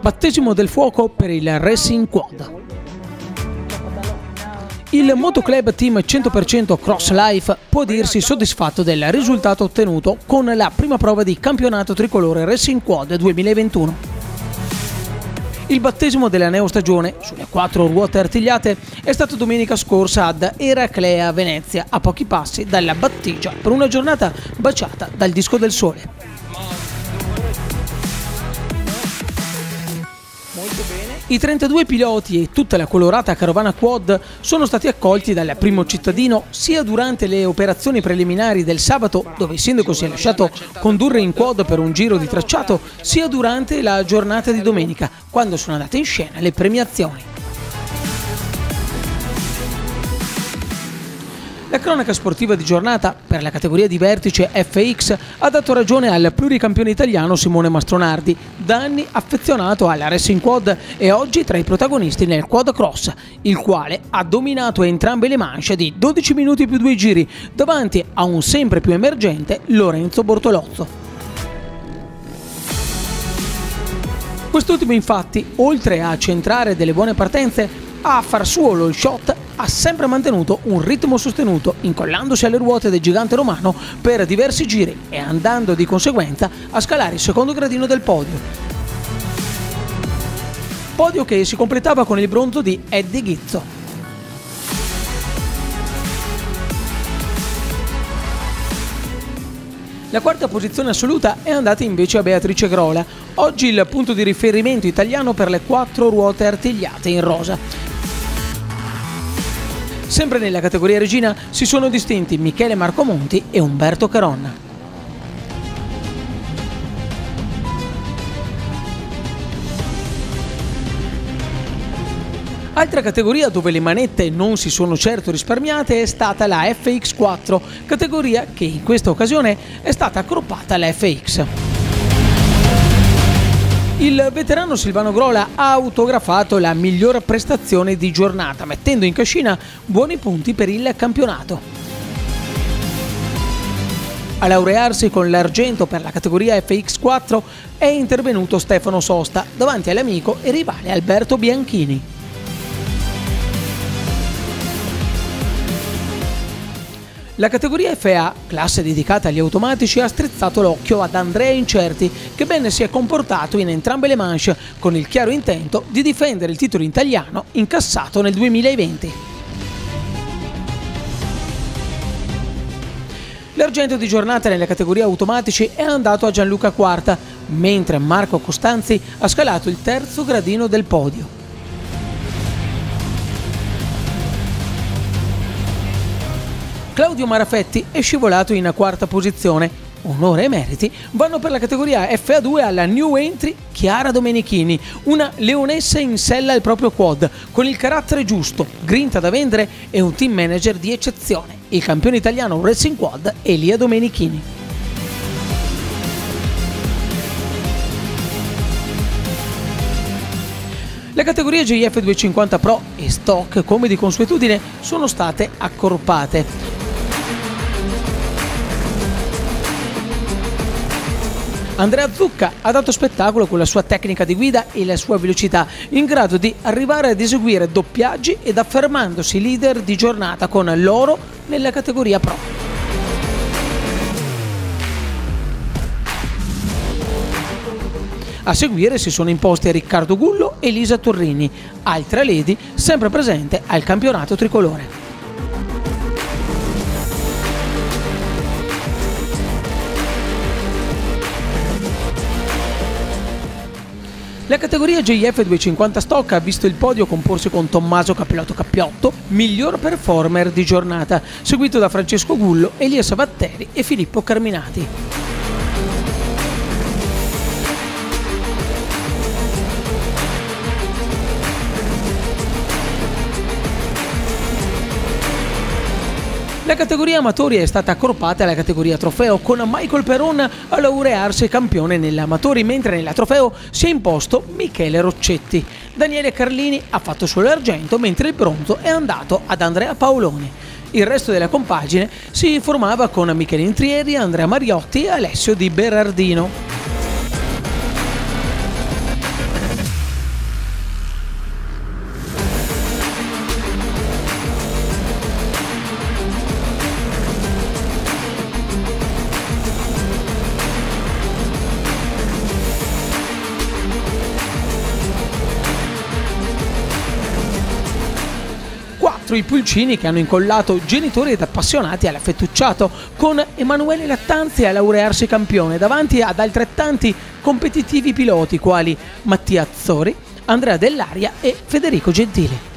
Battesimo del fuoco per il Racing Quad. Il motoclub team 100% Cross Life può dirsi soddisfatto del risultato ottenuto con la prima prova di campionato tricolore Racing Quad 2021. Il battesimo della neostagione sulle quattro ruote artigliate è stato domenica scorsa ad Eraclea, Venezia, a pochi passi dalla battigia per una giornata baciata dal disco del sole. I 32 piloti e tutta la colorata carovana quad sono stati accolti dal primo cittadino sia durante le operazioni preliminari del sabato, dove il sindaco si è lasciato condurre in quad per un giro di tracciato, sia durante la giornata di domenica, quando sono andate in scena le premiazioni. La cronaca sportiva di giornata per la categoria di vertice FX ha dato ragione al pluricampione italiano Simone Mastronardi, da anni affezionato alla Racing Quad e oggi tra i protagonisti nel Quad Cross, il quale ha dominato entrambe le manche di 12 minuti più due giri davanti a un sempre più emergente Lorenzo Bortolozzo. Quest'ultimo infatti, oltre a centrare delle buone partenze, a far suo lo shot ha sempre mantenuto un ritmo sostenuto, incollandosi alle ruote del gigante romano per diversi giri e andando di conseguenza a scalare il secondo gradino del podio. Podio che si completava con il bronzo di Eddie Ghizzo. La quarta posizione assoluta è andata invece a Beatrice Grola, oggi il punto di riferimento italiano per le quattro ruote artigliate in rosa. Sempre nella categoria regina si sono distinti Michele Marco Monti e Umberto Caronna. Altra categoria dove le manette non si sono certo risparmiate è stata la FX4, categoria che in questa occasione è stata accroppata alla FX. Il veterano Silvano Grola ha autografato la miglior prestazione di giornata, mettendo in cascina buoni punti per il campionato. A laurearsi con l'argento per la categoria FX4 è intervenuto Stefano Sosta davanti all'amico e rivale Alberto Bianchini. La categoria FA, classe dedicata agli automatici, ha strizzato l'occhio ad Andrea Incerti, che bene si è comportato in entrambe le manche, con il chiaro intento di difendere il titolo italiano incassato nel 2020. L'argento di giornata nella categoria automatici è andato a Gianluca Quarta, mentre Marco Costanzi ha scalato il terzo gradino del podio. Claudio Marafetti è scivolato in quarta posizione. Onore e meriti vanno per la categoria FA2 alla new entry Chiara Domenichini, una leonessa in sella al proprio quad, con il carattere giusto, grinta da vendere e un team manager di eccezione, il campione italiano Racing Quad Elia Domenichini. Le categorie JF 250 Pro e Stock, come di consuetudine, sono state accorpate. Andrea Zucca ha dato spettacolo con la sua tecnica di guida e la sua velocità, in grado di arrivare ad eseguire doppiaggi ed affermandosi leader di giornata con l'oro nella categoria Pro. A seguire si sono imposti Riccardo Gullo e Elisa Torrini, altra lady sempre presente al campionato tricolore. La categoria JF 250 Stock ha visto il podio comporsi con Tommaso Capellotto Cappiotto, miglior performer di giornata, seguito da Francesco Gullo, Elias Batteri e Filippo Carminati. La categoria amatori è stata accorpata alla categoria trofeo con Michael Peron a laurearsi campione nell'amatori, mentre nella trofeo si è imposto Michele Roccetti. Daniele Carlini ha fatto solo l'argento, mentre il bronzo è andato ad Andrea Paoloni. Il resto della compagine si formava con Michele Intrieri, Andrea Mariotti e Alessio Di Berardino. Dietro i pulcini che hanno incollato genitori ed appassionati alla Fettucciato, con Emanuele Lattanzi a laurearsi campione davanti ad altrettanti competitivi piloti quali Mattia Azzori, Andrea Dellaria e Federico Gentili.